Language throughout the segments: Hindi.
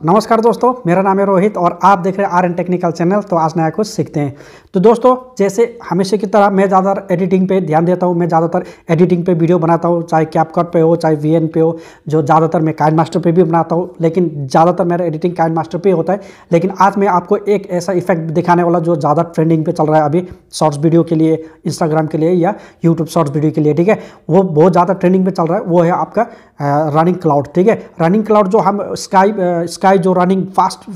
नमस्कार दोस्तों, मेरा नाम है रोहित और आप देख रहे हैं आर एन टेक्निकल चैनल तो आज नया कुछ सीखते हैं। तो दोस्तों, जैसे हमेशा की तरह मैं ज़्यादातर एडिटिंग पे ध्यान देता हूँ, मैं ज़्यादातर एडिटिंग पे वीडियो बनाता हूँ, चाहे कैपकट पे हो, चाहे वीएन पे हो, जो ज़्यादातर मैं काइन मास्टर पे भी बनाता हूँ, लेकिन ज़्यादातर मेरा एडिटिंग काइन मास्टर पे होता है। लेकिन आज मैं आपको एक ऐसा इफ़ेक्ट दिखाने वाला जो ज़्यादा ट्रेंडिंग पे चल रहा है अभी शॉर्ट्स वीडियो के लिए इंस्टाग्राम के लिए या यूट्यूब शॉर्ट्स वीडियो के लिए, ठीक है? वो बहुत ज़्यादा ट्रेंडिंग पे चल रहा है, वो है आपका रनिंग क्लाउड ठीक है? रनिंग क्लाउड जो हम स्काई स्काई जो रनिंग फास्ट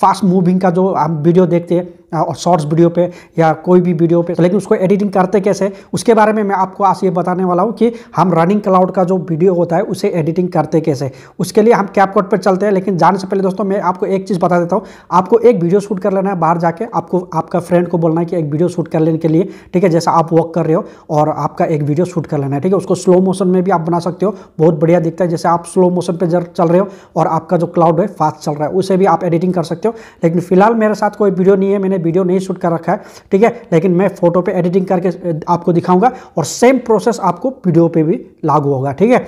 फास्ट मूविंग का जो हम वीडियो देखते हैं और शॉर्ट्स वीडियो पे, या कोई भी वीडियो पे, लेकिन उसको एडिटिंग करते कैसे? उसके बारे में मैं आपको आज ये बताने वाला हूँ कि हम रनिंग क्लाउड का जो वीडियो होता है, उसे एडिटिंग करते कैसे? उसके लिए हम कैपकट पर चलते हैं, लेकिन जाने से पहले दोस्तों, मैं आपको एक चीज़ बता देता हूँ। आपको एक वीडियो शूट कर लेना है बाहर जाके। आपको, आपका फ्रेंड को बोलना है कि एक वीडियो शूट कर लेने के लिए, ठीक है, जैसा आप वॉक कर रहे हो, और आपका एक वीडियो शूट कर लेना है, ठीक है। उसको स्लो मोशन में भी आप बना सकते हो। बहुत बढ़िया दिखता है, जैसे आप स्लो मोशन पर चल रहे हो, और आपका जो क्लाउड है फास्ट चल रहा है, उसे भी आप एडिटिंग कर सकते हो। लेकिन फ़िलहाल मेरे साथ कोई वीडियो नहीं है, मैंने वीडियो नहीं शूट कर रखा है, ठीक है? लेकिन मैं फ़ोटो पर एडिटिंग करके आपको दिखाऊँगा और सेम प्रोसेस आपको वीडियो पर भी लागू होगा, ठीक है?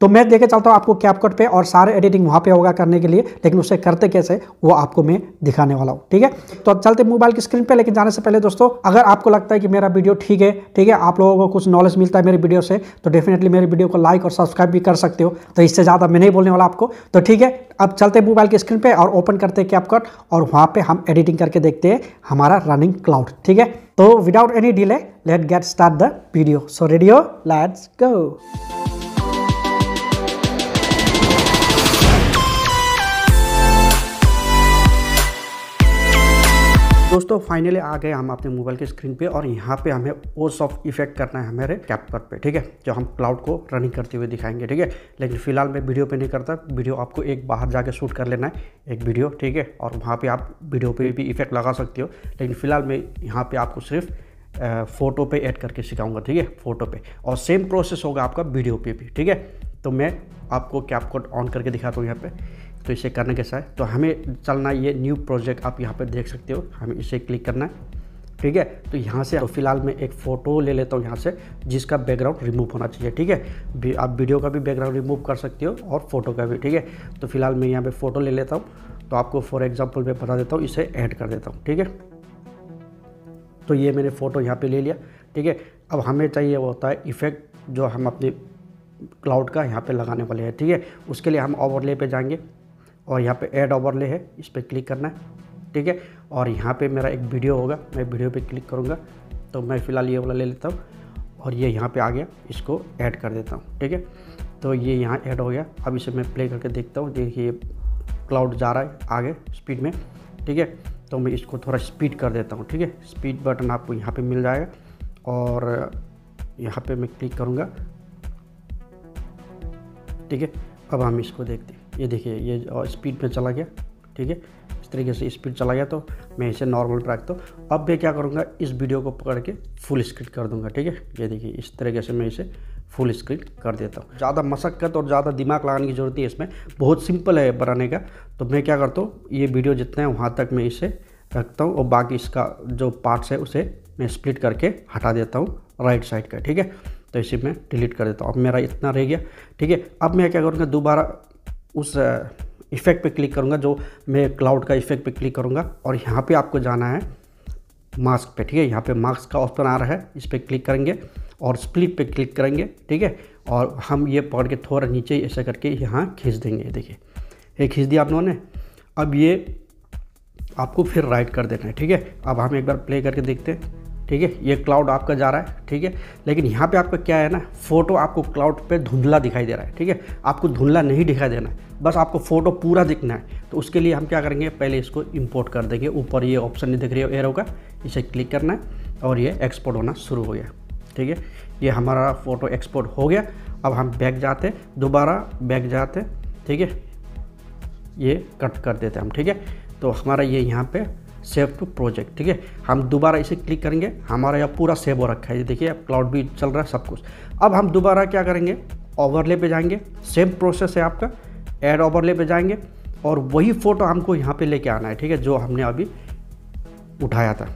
तो मैं देखे चलता हूँ आपको कैपकट पे और सारे एडिटिंग वहाँ पे होगा करने के लिए, लेकिन उसे करते कैसे, वो आपको मैं दिखाने वाला हूँ, ठीक है? तो अब चलते मोबाइल की स्क्रीन पे, लेकिन जाने से पहले दोस्तों, अगर आपको लगता है कि मेरा वीडियो ठीक है ठीक है, आप लोगों को कुछ नॉलेज मिलता है मेरे वीडियो से तो डेफिनेटली मेरे वीडियो को लाइक और सब्सक्राइब भी कर सकते हो। तो इससे ज़्यादा मैं नहीं बोलने वाला आपको। तो ठीक है, अब चलते मोबाइल की स्क्रीन पर और ओपन करते हैं कैपकट और वहाँ पर हम एडिटिंग करके देखते हैं हमारा रनिंग क्लाउड ठीक है? तो without any delay let get start the video so radio let's go दोस्तों फाइनली आ गए हम अपने मोबाइल के स्क्रीन पे और यहाँ पे हमें वो सॉफ्ट इफ़ेक्ट करना है हमारे कैपकट पे, ठीक है? जो हम क्लाउड को रनिंग करते हुए दिखाएँगे, ठीक है? लेकिन फ़िलहाल मैं वीडियो पे नहीं करता वीडियो आपको एक बाहर जाके शूट कर लेना है, एक वीडियो ठीक है? और वहाँ पर आप वीडियो पर भी इफ़ेक्ट लगा सकते हो, लेकिन फ़िलहाल मैं यहाँ पर आपको सिर्फ़ फ़ोटो पे ऐड करके सिखाऊँगा, ठीक है? फ़ोटो पे। और सेम प्रोसेस होगा आपका वीडियो पे भी, ठीक है? तो मैं आपको कैपकट ऑन करके दिखाता हूँ यहाँ पे। तो इसे करने कैसा है तो हमें चलना ये न्यू प्रोजेक्ट आप यहाँ पे देख सकते हो। हमें इसे क्लिक करना है। ठीक है? तो यहाँ से तो फ़िलहाल मैं एक फ़ोटो ले लेता हूँ यहाँ से, जिसका बैकग्राउंड रिमूव होना चाहिए। ठीक है? आप वीडियो का भी बैकग्राउंड रिमूव कर सकते हो और फ़ोटो का भी। ठीक है? तो फ़िलहाल मैं यहाँ पे फ़ोटो ले लेता हूँ। तो आपको फॉर एग्ज़ाम्पल मैं बता देता हूँ, इसे ऐड कर देता हूँ। ठीक है? तो ये मैंने फ़ोटो यहाँ पर ले लिया। ठीक है? अब हमें चाहिए वो होता है इफ़ेक्ट जो हम अपने क्लाउड का यहाँ पे लगाने वाले हैं। ठीक है? उसके लिए हम ओवरले पे जाएँगे। और यहाँ पे ऐड ओवरले है, इस पर क्लिक करना है, ठीक है? और यहाँ पे मेरा एक वीडियो होगा, मैं वीडियो पे क्लिक करूँगा तो मैं फ़िलहाल ये वाला ले लेता हूँ और ये यहाँ पे आ गया, इसको ऐड कर देता हूँ, ठीक है? तो ये यहाँ ऐड हो गया, अब इसे मैं प्ले करके देखता हूँ, देखिए क्लाउड जा रहा है आगे स्पीड में, ठीक है? तो मैं इसको थोड़ा स्पीड कर देता हूँ, ठीक है? स्पीड बटन आपको यहाँ पर मिल जाएगा और यहाँ पर मैं क्लिक करूँगा, ठीक है? अब हम इसको देखते हैं। ये देखिए, ये स्पीड में चला गया, ठीक है? इस तरीके से स्पीड चला गया तो मैं इसे नॉर्मल पर रखता हूँ। अब मैं क्या करूँगा, इस वीडियो को पकड़ के फुल स्क्रीन कर दूँगा, ठीक है? ये देखिए, इस तरीके से मैं इसे फुल स्क्रीन कर देता हूँ। ज़्यादा मशक्क़त और ज़्यादा दिमाग लगाने की ज़रूरत है इसमें, बहुत सिंपल है बनाने का। तो मैं क्या करता हूँ, ये वीडियो जितना है वहाँ तक मैं इसे रखता हूँ और बाकी इसका जो पार्ट्स है उसे मैं स्प्लिट करके हटा देता हूँ राइट साइड का, ठीक है? तो इसे मैं डिलीट कर देता हूँ। अब मेरा इतना रह गया, ठीक है? अब मैं क्या करूँगा, दोबारा उस इफ़ेक्ट पे क्लिक करूँगा, जो मैं क्लाउड का इफ़ेक्ट पे क्लिक करूँगा, और यहाँ पे आपको जाना है मास्क पे, ठीक है? यहाँ पे मास्क का ऑप्शन आ रहा है, इस पर क्लिक करेंगे और स्प्लिट पे क्लिक करेंगे, ठीक है? और हम ये पकड़ के थोड़ा नीचे ऐसा करके यहाँ खींच देंगे देखिए। ये खींच दिया आप लोगों ने। अब ये आपको फिर राइट कर देना है, ठीक है? अब हम एक बार प्ले करके देखते हैं। ठीक है? ये क्लाउड आपका जा रहा है, ठीक है? लेकिन यहाँ पे आपका क्या है ना फ़ोटो आपको क्लाउड पे धुंधला दिखाई दे रहा है, ठीक है? आपको धुंधला नहीं दिखाई देना है, बस आपको फ़ोटो पूरा दिखना है। तो उसके लिए हम क्या करेंगे, पहले इसको इंपोर्ट कर देंगे। ऊपर ये ऑप्शन नहीं दिख रही है एरो का, इसे क्लिक करना है और ये एक्सपोर्ट होना शुरू हो गया, ठीक है? ये हमारा फ़ोटो एक्सपोर्ट हो गया। अब हम बैक जाते, दोबारा बैक जाते, ठीक है? ये कट कर देते हम, ठीक है? तो हमारा ये यहाँ पे सेव टू प्रोजेक्ट ठीक है? हम दोबारा इसे क्लिक करेंगे। हमारा यहाँ पूरा सेव हो रखा है। देखिए क्लाउड भी चल रहा है सब कुछ। अब हम दोबारा क्या करेंगे? ओवरले पे जाएँगे। सेम प्रोसेस है आपका। ऐड ओवरले पे जाएँगे। और वही फ़ोटो हमको यहाँ पे लेके आना है, ठीक है? जो हमने अभी उठाया था।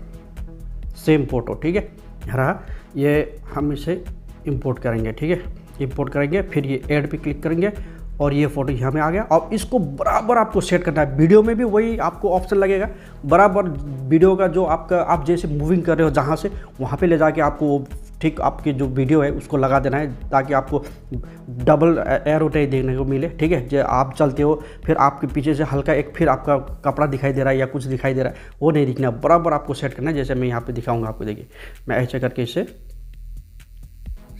सेम फ़ोटो ठीक है? रहा। ये हम इसे इंपोर्ट करेंगे, ठीक है? इंपोर्ट करेंगे। फिर ये एड पे क्लिक करेंगे। और ये फ़ोटो यहाँ में आ गया। और इसको बराबर आपको सेट करना है। वीडियो में भी वही आपको ऑप्शन लगेगा। बराबर वीडियो का जो आपका, आप जैसे मूविंग कर रहे हो जहाँ से, वहाँ पे ले जाके आपको ठीक आपकी जो वीडियो है, उसको लगा देना है ताकि आपको डबल एयर एरोटे देखने को मिले। ठीक है? जो आप चलते हो, फिर आपके पीछे से हल्का एक फिर आपका कपड़ा दिखाई दे रहा है या कुछ दिखाई दे रहा है, वो नहीं दिखना। बराबर आपको सेट करना है। जैसे मैं यहाँ पर दिखाऊँगा आपको, देखिए। मैं ऐसे करके इसे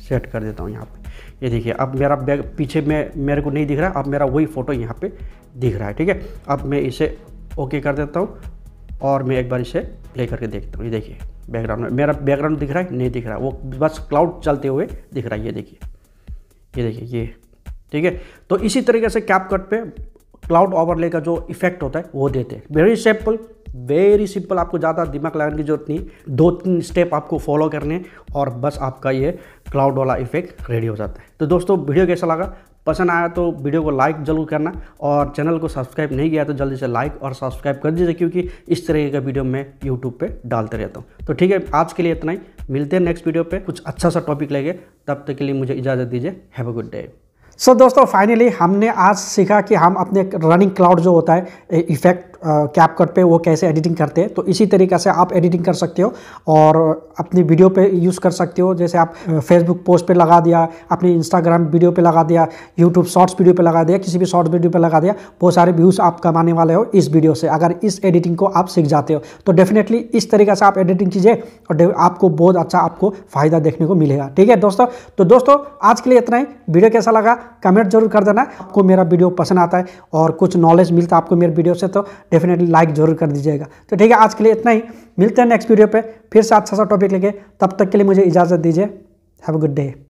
सेट कर देता हूँ यहाँ पे। ये देखिए, अब मेरा बैग पीछे में, मेरे को नहीं दिख रहा, अब मेरा वही फ़ोटो यहाँ पे दिख रहा है, ठीक है? अब मैं इसे ओके कर देता हूँ और मैं एक बार इसे प्ले करके देखता हूँ। ये देखिए बैकग्राउंड में, मेरा बैकग्राउंड दिख रहा है, नहीं दिख रहा, वो बस क्लाउड चलते हुए दिख रहा है, ये देखिए। ये देखिए, ये, ठीक है? तो इसी तरीके से कैप कट पे क्लाउड ओवरले का जो इफ़ेक्ट होता है, वो देते हैं। वेरी सिंपल वेरी सिंपल आपको ज़्यादा दिमाग लगाने की ज़रूरत नहीं। दो तीन स्टेप आपको फॉलो करने और बस आपका ये क्लाउड वाला इफ़ेक्ट रेडी हो जाता है। तो दोस्तों, वीडियो कैसा लगा? पसंद आया तो वीडियो को लाइक ज़रूर करना और चैनल को सब्सक्राइब नहीं किया तो जल्दी से लाइक और सब्सक्राइब कर दीजिए क्योंकि इस तरह का वीडियो मैं यूट्यूब पे डालते रहता हूँ। तो ठीक है, आज के लिए इतना ही। मिलते हैं नेक्स्ट वीडियो पे। कुछ अच्छा सा टॉपिक लेंगे तब तक के लिए मुझे इजाज़त दीजिए। Have a good day so दोस्तों फाइनली हमने आज सीखा कि हम अपने रनिंग क्लाउड जो होता है इफ़ेक्ट कैप कट पे वो कैसे एडिटिंग करते हैं तो इसी तरीक़े से आप एडिटिंग कर सकते हो और अपनी वीडियो पे यूज़ कर सकते हो। जैसे आप फेसबुक पोस्ट पे लगा दिया, अपनी इंस्टाग्राम वीडियो पे लगा दिया यूट्यूब शॉर्ट्स वीडियो पे लगा दिया, किसी भी शॉर्ट्स वीडियो पे लगा दिया, बहुत सारे व्यूज़ आप कमाने वाले हो इस वीडियो से, अगर इस एडिटिंग को आप सीख जाते हो। तो डेफिनेटली इस तरीके से आप एडिटिंग कीजिए और आपको बहुत अच्छा आपको फ़ायदा देखने को मिलेगा। ठीक है दोस्तों तो दोस्तों, आज के लिए इतना ही। वीडियो कैसा लगा कमेंट ज़रूर कर देना। आपको मेरा वीडियो पसंद आता है और कुछ नॉलेज मिलता है आपको मेरे वीडियो से तो डेफिनेटली लाइक ज़रूर कर दीजिएगा। तो ठीक है, आज के लिए इतना ही। मिलते हैं नेक्स्ट वीडियो पे। फिर से अच्छा सा टॉपिक लेके। तब तक के लिए मुझे इजाज़त दीजिए। Have a good day